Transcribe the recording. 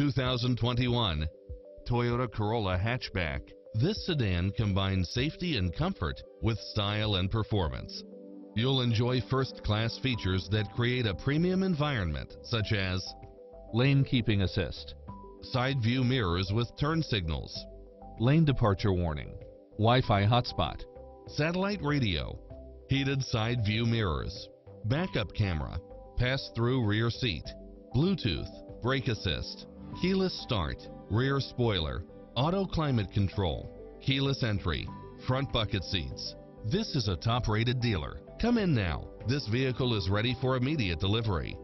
2021 Toyota Corolla hatchback. This sedan combines safety and comfort with style and performance. You'll enjoy first-class features that create a premium environment such as lane keeping assist, side view mirrors with turn signals, lane departure warning, Wi-Fi hotspot, satellite radio, heated side view mirrors, backup camera, pass-through rear seat, Bluetooth, brake assist, keyless start, rear spoiler, auto climate control, keyless entry, front bucket seats. This is a top-rated dealer. Come in now. This vehicle is ready for immediate delivery.